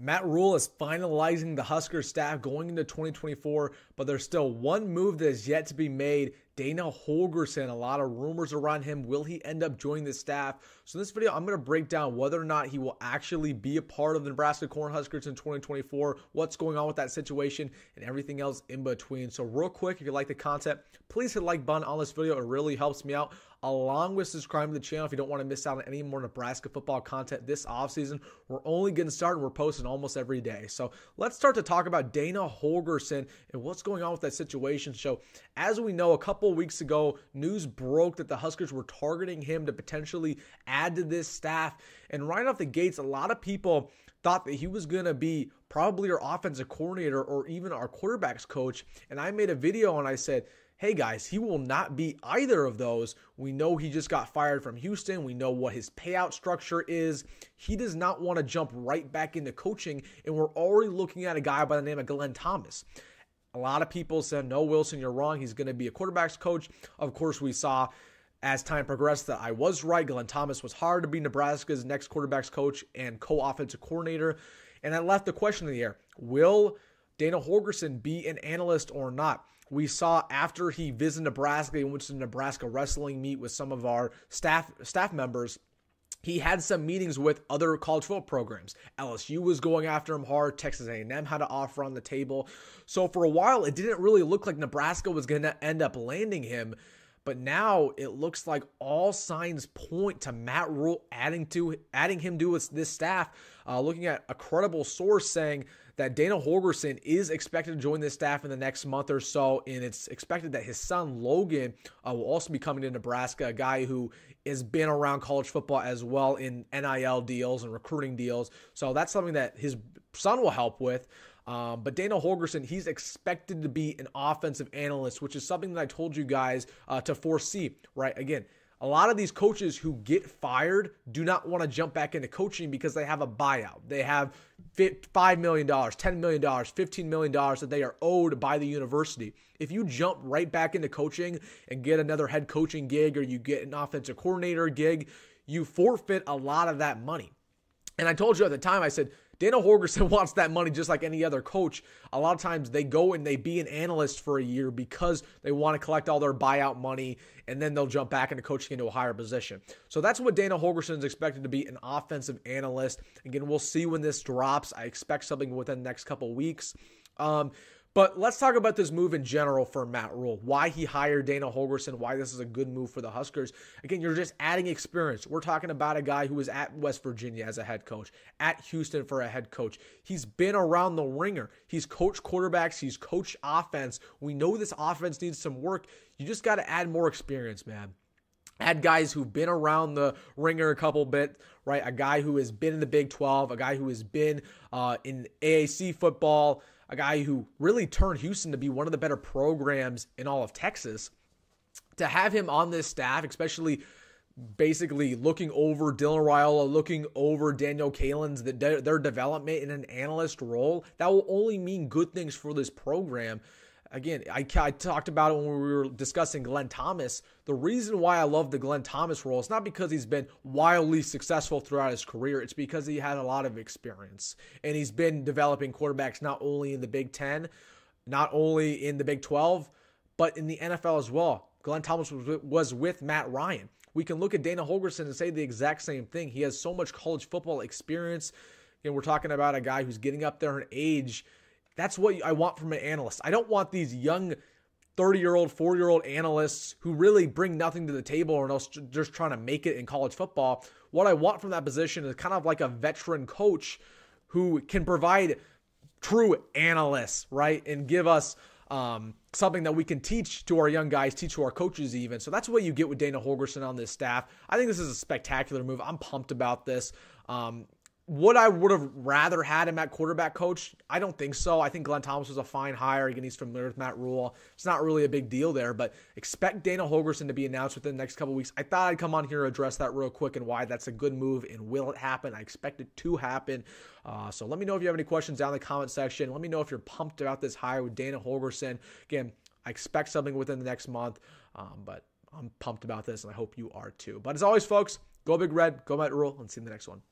Matt Rhule is finalizing the Husker staff going into 2024, but there's still one move that is yet to be made. Dana Holgorsen, a lot of rumors around him. Will he end up joining the staff? So in this video, I'm going to break down whether or not he will actually be a part of the Nebraska Cornhuskers in 2024, what's going on with that situation, and everything else in between. So real quick, if you like the content, please hit like button on this video. It really helps me out along with subscribing to the channel if you don't want to miss out on any more Nebraska football content this offseason. We're only getting started. We're posting almost every day. So let's start to talk about Dana Holgorsen and what's going on with that situation. So, as we know, a couple weeks ago, news broke that the Huskers were targeting him to potentially add to this staff. And right off the gates, a lot of people thought that he was going to be probably our offensive coordinator or even our quarterbacks coach. And I made a video and I said, hey guys, he will not be either of those. We know he just got fired from Houston. We know what his payout structure is. He does not want to jump right back into coaching, and we're already looking at a guy by the name of Glenn Thomas. A lot of people said, no, Wilson, you're wrong. He's going to be a quarterback's coach. Of course, we saw as time progressed that I was right. Glenn Thomas was hard to be Nebraska's next quarterback's coach and co offensive coordinator. And I left the question in the air Will Dana Holgorsen be an analyst or not? we saw after he visited Nebraska and went to the Nebraska wrestling meet with some of our staff staff members. He had some meetings with other college football programs. LSU was going after him hard. Texas A&M had to offer on the table. So for a while, it didn't really look like Nebraska was going to end up landing him. But now it looks like all signs point to Matt Rhule adding to adding him to this staff. Uh, looking at a credible source saying that Dana Holgorsen is expected to join this staff in the next month or so, and it's expected that his son Logan uh, will also be coming to Nebraska, a guy who has been around college football as well in NIL deals and recruiting deals. So that's something that his son will help with. Um, but Dana Holgorsen, he's expected to be an offensive analyst, which is something that I told you guys uh, to foresee, right? Again, a lot of these coaches who get fired do not want to jump back into coaching because they have a buyout. They have $5 million, $10 million, $15 million that they are owed by the university. If you jump right back into coaching and get another head coaching gig or you get an offensive coordinator gig, you forfeit a lot of that money. And I told you at the time, I said, Dana Holgorsen wants that money just like any other coach. A lot of times they go and they be an analyst for a year because they want to collect all their buyout money and then they'll jump back into coaching into a higher position. So that's what Dana Holgorsen is expected to be an offensive analyst. Again, we'll see when this drops. I expect something within the next couple weeks. Um, but let's talk about this move in general for Matt Rhule. Why he hired Dana Holgorsen, why this is a good move for the Huskers. Again, you're just adding experience. We're talking about a guy who was at West Virginia as a head coach, at Houston for a head coach. He's been around the ringer. He's coached quarterbacks, he's coached offense. We know this offense needs some work. You just got to add more experience, man add guys who've been around the ringer a couple bit, right? A guy who has been in the Big 12, a guy who has been uh, in AAC football, a guy who really turned Houston to be one of the better programs in all of Texas. To have him on this staff, especially basically looking over Dylan Raiola, looking over Daniel Kaelin's their development in an analyst role, that will only mean good things for this program again, I, I, talked about it when we were discussing Glenn Thomas. The reason why I love the Glenn Thomas role is not because he's been wildly successful throughout his career. It's because he had a lot of experience and he's been developing quarterbacks not only in the Big Ten, not only in the Big 12, but in the NFL as well. Glenn Thomas was with, was with Matt Ryan. We can look at Dana Holgorsen and say the exact same thing. He has so much college football experience. And we're talking about a guy who's getting up there in age that's what I want from an analyst. I don't want these young 30 year old, 40 year old analysts who really bring nothing to the table or else just trying to make it in college football. What I want from that position is kind of like a veteran coach who can provide true analysts, right? And give us um, something that we can teach to our young guys, teach to our coaches even. So that's what you get with Dana Holgorsen on this staff. I think this is a spectacular move. I'm pumped about this. Um, would I would have rather had him at quarterback coach? I don't think so. I think Glenn Thomas was a fine hire. Again, he's familiar with Matt Rhule. It's not really a big deal there, but expect Dana Holgorsen to be announced within the next couple weeks. I thought I'd come on here address that real quick and why that's a good move and will it happen? I expect it to happen. Uh, so let me know if you have any questions down in the comment section. Let me know if you're pumped about this hire with Dana Holgorsen. Again, I expect something within the next month, um, but I'm pumped about this and I hope you are too. But as always, folks, go big red, go Matt Rhule, and see you in the next one.